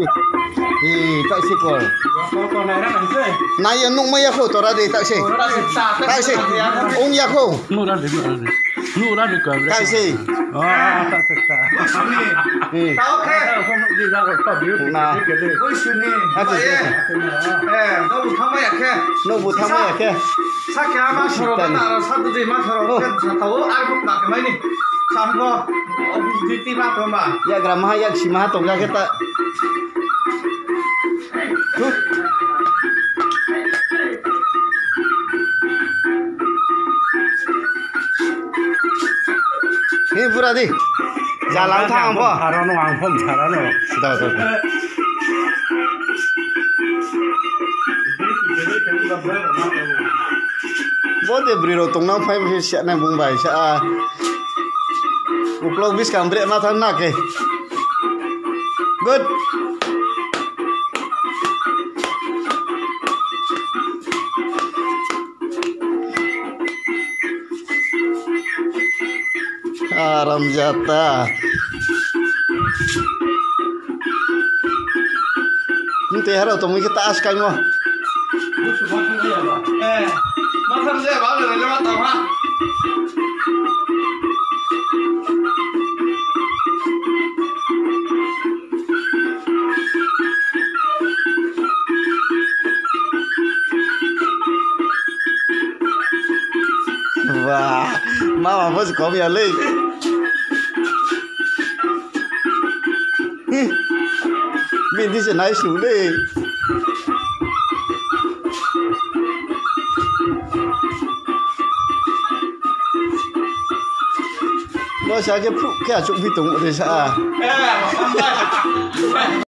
Hi, tak si. Kau nak sih. Na ya nuk maya ko tora de tak si. Tak si. Ong ya ko. Nu dah deh, nu dah deh. Nu dah deh kau. Tak si. Ah, tak Kau nak kau dia. Nah. ôi xuân nè. Ha si. Eh, đâu một thằng mày khe. No bu tham ya ke. Sa khe ma choro ba na sa tu ji ma choro. Sa tao ai cũng mặc cái máy nè. Sa ko. Office duty ma to ma. Ya grama ya sima tong ya kita. ni pura di ja dạ, lang thang po ha ra no ang phom cha ra no sida to bo de briro tong nang phai phi sha na bung bai sha uklog à, bis kambre na than na ke good. Aram jata. Nte haro to mi kita as kai mo. Eh, ma tham gia bảo là nó tao ha. Wah, mama kom ya le. pin thì sẽ nãy xuống đi. Nó sẽ cái phụ cái chụp vi tùng thì sao